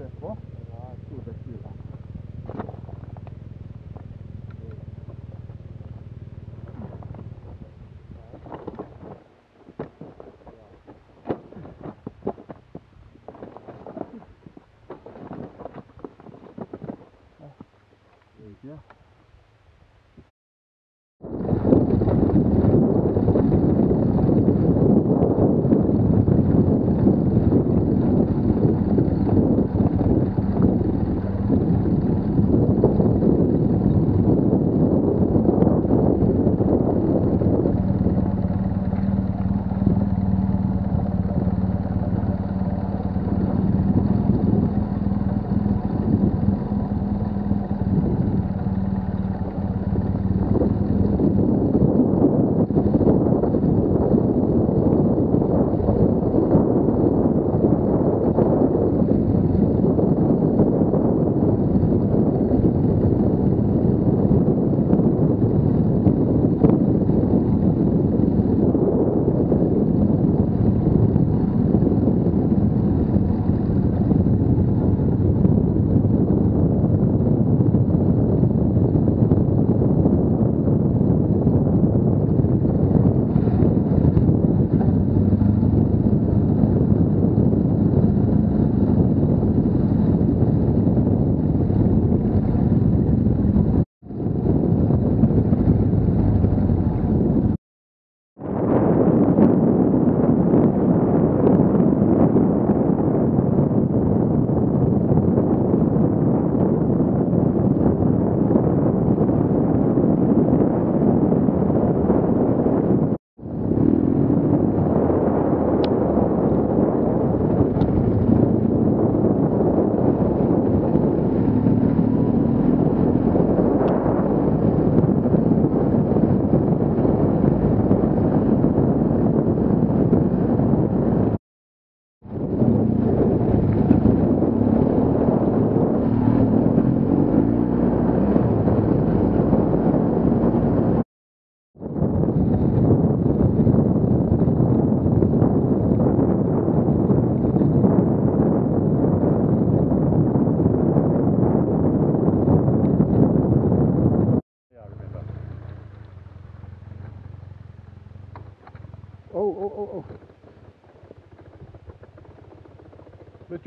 Oh,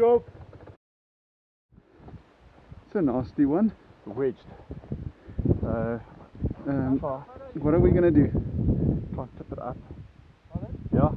Job. It's a nasty one. Wedged. Uh, Um, what are we going to do? try and tip it up. Yeah.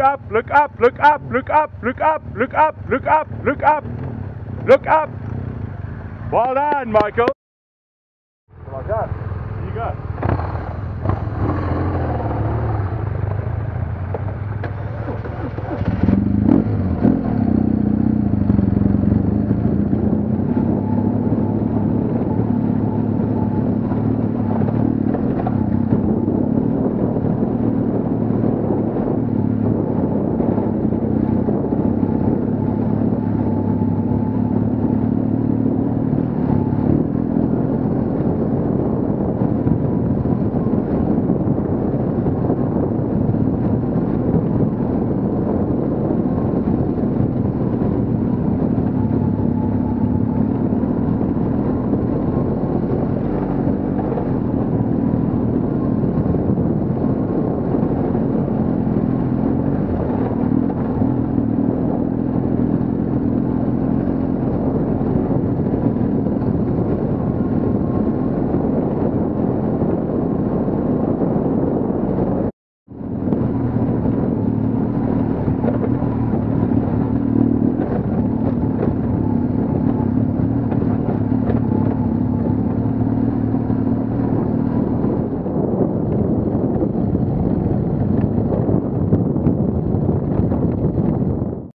Up, look up, look up, look up, look up, look up, look up, look up, look up. Well done, Michael. Like that. You go.